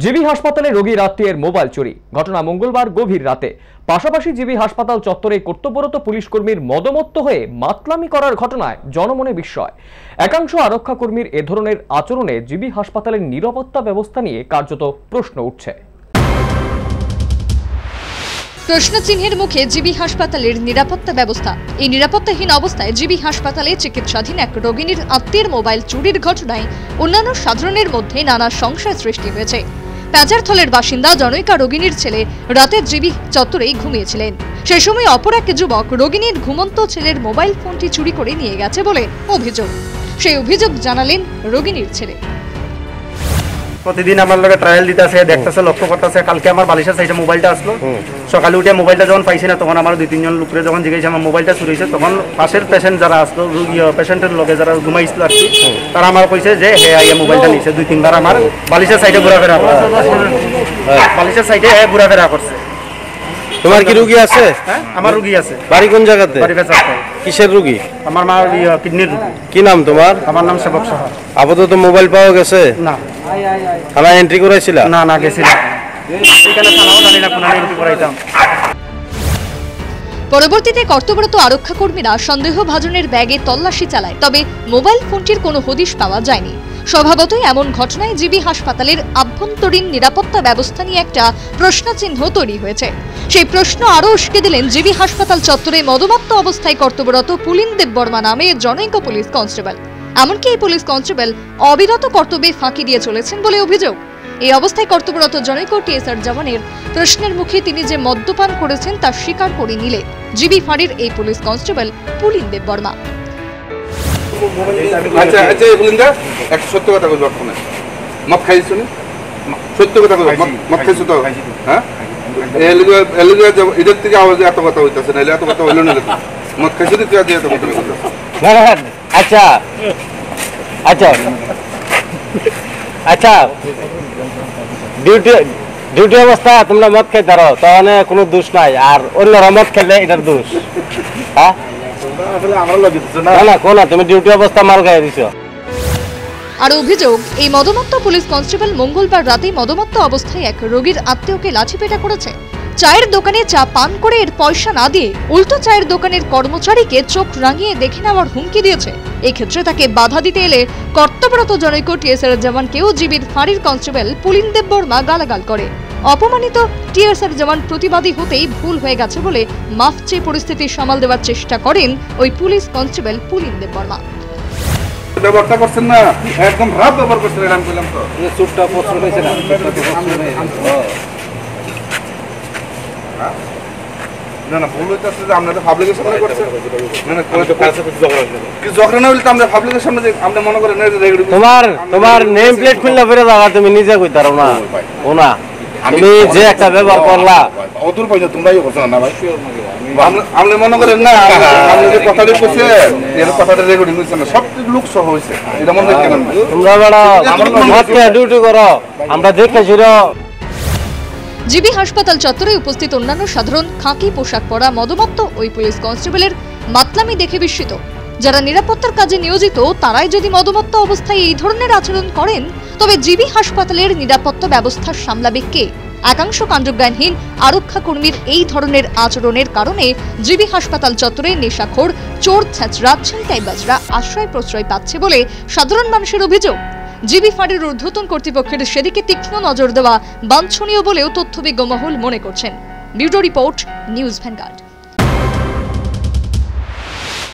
GB হাসপাতালে রোগীর আত্মীয়ের মোবাইল চুরি। ঘটনা মঙ্গলবার গভীর রাতে। পাশাপাশি জিবি হাসপাতাল চত্বরে কর্তব্যরত পুলিশ কর্মীর মদমত্ত হয়ে মাতলামি করার ঘটনায় জনমনে বিস্ময়। একাংশ আরক্ষা কর্মীর এ ধরনের আচরণে জিবি হাসপাতালের নিরাপত্তা ব্যবস্থা নিয়ে কার্যত প্রশ্ন উঠছে। প্রশ্নচিহ্নের মুখে জিবি হাসপাতালের নিরাপত্তা ব্যবস্থা। এই নিরাপত্তাহীন অবস্থায় জিবি হাসপাতালে চিকিৎসাধীন এক রোগিনীর আত্মীয়ের মোবাইল চুরির ঘটনায় অন্যান্য সাধারণের মধ্যে নানা সংশয় সৃষ্টি হয়েছে। প্যাচারথলের বাসিন্দা জনৈকা রোগিনীর ছেলে রাতে জিবি চত্বরেই ঘুমিয়েছিলেন। সে সময় অপর এক যুবক রোগিনীর ঘুমন্ত ছেলের মোবাইল ফোনটি চুরি করে নিয়ে গেছে বলে অভিযোগ। সেই অভিযোগ জানালেন রোগিনীর ছেলে। প্রতিদিন আমার লগে ট্রায়াল দিতেছে দেখতেছে লক্ষ্য করতেছে কালকে আমার বালিশের সাইডে মোবাইলটা আসলো। সকালে উঠে মোবাইলটা যখন পাইছি না তখন আমার দুই তিনজন লোকরে যখন জিজ্ঞাসা আমার মোবাইলটা চুরি হয়েছে তখন পাশের পেশেন্ট যারা আসলো রুগী পেশেন্টের লগে যারা ঘুমাইছিল আর কি তারা আমার কইছে যে হে আইয়া মোবাইলটা নিছে। দুই তিনবার আমার বালিশের সাইডে ঘোরাফেরা করছে। বালিশের সাইডে হে ঘোরাফেরা করছে। তোমার কি রুগী আছে? হ্যাঁ আমার রুগী আছে। বাড়ি কোন জায়গাতে? বাড়ি পেশাতে কিসের রুগী? আমার মা কিডনির রুগী। কি নাম তোমার? আমার নাম সেবক সাহা। আপাতত মোবাইল পাওয়া গেছে? না। থানায় এন্ট্রি করাইছিলা? না না গেছি এখানে থানাও জানি না কোনো এন্ট্রি করাইতাম। পরবর্তীতে কর্তব্যরত আরক্ষা কর্মীরা সন্দেহভাজনের ব্যাগে তল্লাশি চালায় তবে মোবাইল ফোনটির কোনো হদিশ পাওয়া যায়নি। স্বভাবতই এমন ঘটনায় জিবি হাসপাতালের আভ্যন্তরীণ নিরাপত্তা ব্যবস্থা নিয়ে একটা প্রশ্নচিহ্ন তৈরি হয়েছে। সেই প্রশ্ন আরও উস্কে দিলেন জিবি হাসপাতাল চত্বরে মদমত্ত অবস্থায় কর্তব্যরত পুলিন দেববর্মা নামে জনৈক পুলিশ কনস্টেবল। এমনকি এই পুলিশ কনস্টেবল অবিরত কর্তব্যে ফাঁকি দিয়ে চলেছেন বলে অভিযোগ। এই অবস্থায় কর্তব্যরত জনৈক টিএসআর জওয়ানের প্রশ্নের মুখে তিনি যে মদ্যপান করেছেন তা স্বীকার করে নিলে জিবি ফাঁড়ির এই পুলিশ কনস্টেবল পুলিন দেববর্মা। আচ্ছা আচ্ছা বলেন দা একটা সত্য কথা কইব আপনার মদ খাইছ নি? সত্য কথা মদ খাইছ তো? হ্যাঁ? এদের থেকে আওয়াজ এত কথা হইতাছে নাইলে এত কথা হইল না মদ খাইছ তুই আজ এত কথা আচ্ছা। আচ্ছা। আচ্ছা। ডিউটি ডিউটি অবস্থা তোমরা মদ খাই ধরো তখন কোনো দোষ নাই। আর অন্যরা মদ খেলে এটার দোষ। হ্যাঁ? না না। না কোনা তুমি ডিউটি অবস্থা মাল খাই দিছো। আর অভিযোগ এই মদমত্ত পুলিশ কনস্টেবল মঙ্গলবার রাতে মদমত্ত অবস্থায় এক রোগীর আত্মীয়কে লাঠিপেটা করেছে। চায়ের দোকানে চা পান করে এর পয়সা না দিয়ে উল্টো চায়ের দোকানের কর্মচারীকে চোখ রাঙিয়ে দেখে নেওয়ার হুমকি দিয়েছে। এক্ষেত্রে তাকে বাধা দিতে এলে কর্তব্যরত জনৈক টিএসআর জওয়ানকেও জিবির ফাঁড়ির কনস্টেবল পুলিন দেববর্মা গালাগাল করে। অপমানিত টিএসআর জওয়ান প্রতিবাদী হতেই ভুল হয়ে গেছে বলে মাফ চেয়ে পরিস্থিতি সামাল দেওয়ার চেষ্টা করেন ওই পুলিশ কনস্টেবল পুলিন দেববর্মা। ব্যবহারটা করছেন না? একদম রাত ব্যবহার করছেন এটা বললাম তো। চুপটা পছন্দ হয়েছে না না না ভুল হইতাছে যে আপনাদের পাবলিকের সামনে করছেন। না না করে কি ঝগড়া না হইলে তো আমরা পাবলিকের সামনে যে আপনি মনে করেন না যে রেগুড়ি তোমার তোমার নেম প্লেট খুললে ফিরে যাওয়া তুমি নিজে কই তারো না ও না। তুমি যে একটা ব্যবহার করলা। পয়সা তোমরাই করছ না ভাই। আপনি- মনে করেন না আপনি যে কথাটা কইছে এর কথাটা রেকর্ডিং হইছে না সব লোক সহ হইছে এটা মনে কেন? তোমরা বেড়া খেয়ে ডিউটি করো। আমরা দেখেছি জিবি হাসপাতাল চত্বরে উপস্থিত অন্যান্য সাধারণ খাঁকি পোশাক পরা মদমত্ত ওই পুলিশ কনস্টেবলের মাতলামি দেখে বিস্মিত। যারা নিরাপত্তার কাজে নিয়োজিত, তারাই যদি মদমত্ত অবস্থায় এই ধরনের আচরণ করেন, তবে জিবি হাসপাতালের নিরাপত্তা ব্যবস্থা সামলাবে কে? একাংশ কাণ্ডজ্ঞানহীন আরক্ষা কর্মীর এই ধরনের আচরণের কারণে জিবি হাসপাতাল চত্বরে নেশাখোর, চোর ছ্যাঁচড়া ছিনতাইবাজরা আশ্রয় প্রশ্রয় পাচ্ছে বলে সাধারণ মানুষের অভিযোগ। জিবি ফাঁড়ির ঊর্ধ্বতন কর্তৃপক্ষের সেদিকে তীক্ষ্ণ নজর দেওয়া বাঞ্ছনীয় বলেও তথ্যবিজ্ঞ মহল মনে করছেন। Bureau report, news vanguard.